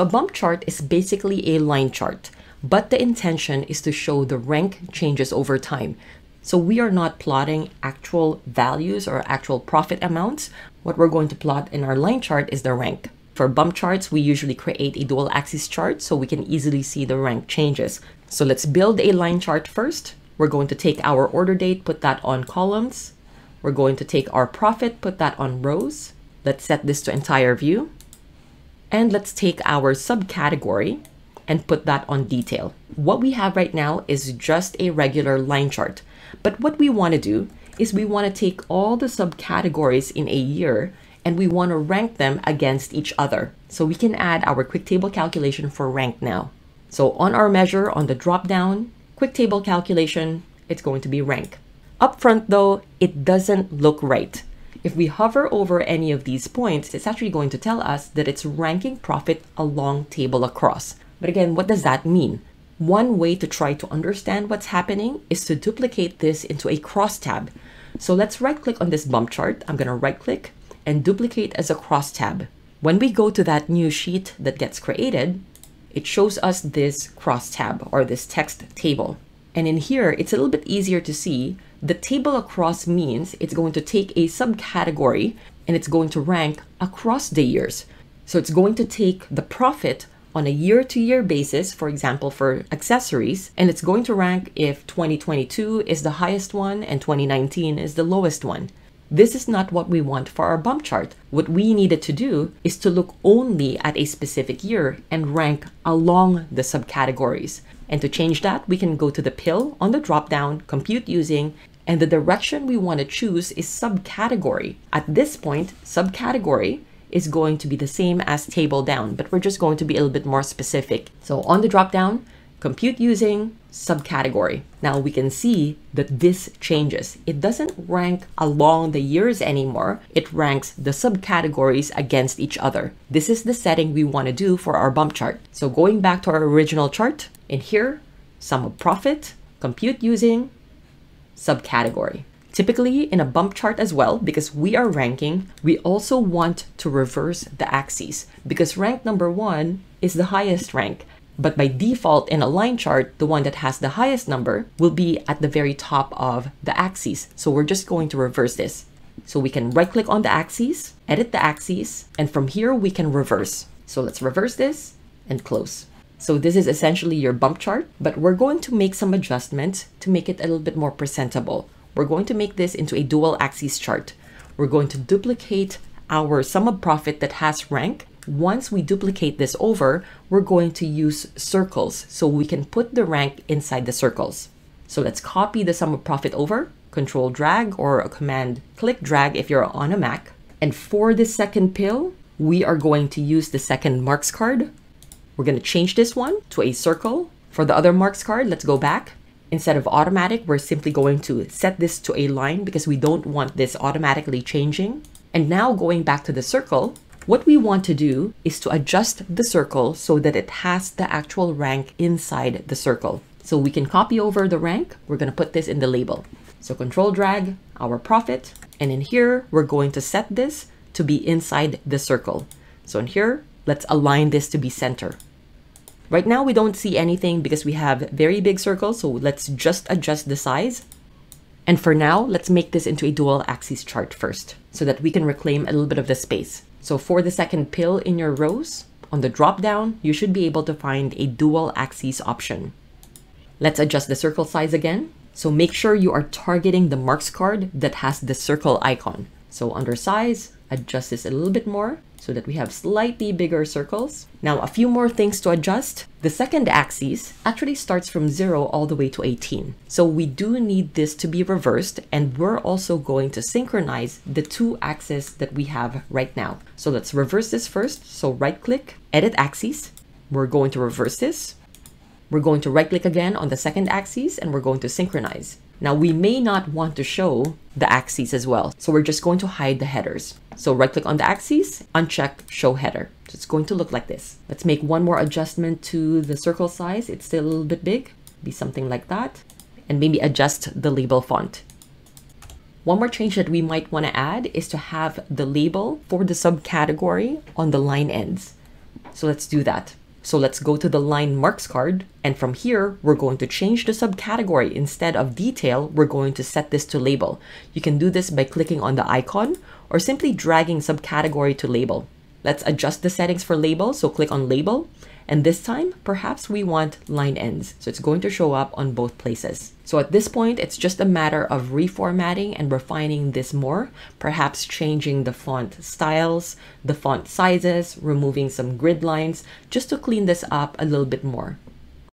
The bump chart is basically a line chart, but the intention is to show the rank changes over time. So we are not plotting actual values or actual profit amounts. What we're going to plot in our line chart is the rank. For bump charts, we usually create a dual axis chart so we can easily see the rank changes. So let's build a line chart first. We're going to take our order date, put that on columns. We're going to take our profit, put that on rows. Let's set this to entire view. And let's take our subcategory and put that on detail. What we have right now is just a regular line chart. But what we want to do is we want to take all the subcategories in a year and we want to rank them against each other. So we can add our quick table calculation for rank now. So on our measure on the drop down, quick table calculation, it's going to be rank. Up front though, it doesn't look right. If we hover over any of these points, it's actually going to tell us that it's ranking profit along table across. But again, what does that mean? One way to try to understand what's happening is to duplicate this into a crosstab. So let's right click on this bump chart. I'm going to right click and duplicate as a crosstab. When we go to that new sheet that gets created, it shows us this crosstab or this text table. And in here, it's a little bit easier to see. The table across means it's going to take a subcategory and it's going to rank across the years. So it's going to take the profit on a year to year basis, for example, for accessories, and it's going to rank if 2022 is the highest one and 2019 is the lowest one. This is not what we want for our bump chart. What we needed to do is to look only at a specific year and rank along the subcategories. And to change that, we can go to the pill on the drop down, compute using, and the direction we want to choose is subcategory. At this point, subcategory is going to be the same as table down, but we're just going to be a little bit more specific. So on the drop down, compute using subcategory. Now we can see that this changes. It doesn't rank along the years anymore. It ranks the subcategories against each other. This is the setting we want to do for our bump chart. So going back to our original chart, in here, sum of profit, compute using subcategory. Typically in a bump chart as well, because we are ranking, we also want to reverse the axes because rank number one is the highest rank. But by default in a line chart, the one that has the highest number will be at the very top of the axes. So we're just going to reverse this. So we can right click on the axes, edit the axes, and from here we can reverse. So let's reverse this and close. So this is essentially your bump chart, but we're going to make some adjustments to make it a little bit more presentable. We're going to make this into a dual axis chart. We're going to duplicate our sum of profit that has rank. Once we duplicate this over, we're going to use circles so we can put the rank inside the circles. So let's copy the sum of profit over, control drag or a command click drag if you're on a Mac. And for the second pill, we are going to use the second marks card. We're going to change this one to a circle. For the other marks card, let's go back Instead of automatic, we're simply going to set this to a line because we don't want this automatically changing. And now going back to the circle, what we want to do is to adjust the circle so that it has the actual rank inside the circle. So we can copy over the rank. We're going to put this in the label. So control drag our profit. And in here, we're going to set this to be inside the circle. So in here, let's align this to be center. Right now we don't see anything because we have very big circles, so let's just adjust the size. And for now, let's make this into a dual axis chart first so that we can reclaim a little bit of the space. So for the second pill in your rows, on the drop down, you should be able to find a dual axis option. Let's adjust the circle size again. So make sure you are targeting the marks card that has the circle icon. So under size, adjust this a little bit more so that we have slightly bigger circles. Now, a few more things to adjust. The second axis actually starts from 0 all the way to 18. So we do need this to be reversed, and we're also going to synchronize the two axes that we have right now. So let's reverse this first. So right click, edit axis. We're going to reverse this. We're going to right click again on the second axis, and we're going to synchronize. Now we may not want to show the axes as well. So we're just going to hide the headers. So right click on the axes, uncheck show header. So it's going to look like this. Let's make one more adjustment to the circle size. It's still a little bit big, be something like that. And maybe adjust the label font. One more change that we might want to add is to have the label for the subcategory on the line ends. So let's do that. So let's go to the line marks card. And from here, we're going to change the subcategory. Instead of detail, we're going to set this to label. You can do this by clicking on the icon or simply dragging subcategory to label. Let's adjust the settings for label. So click on label and this time, perhaps we want line ends. So it's going to show up on both places. So at this point, it's just a matter of reformatting and refining this more, perhaps changing the font styles, the font sizes, removing some grid lines, just to clean this up a little bit more.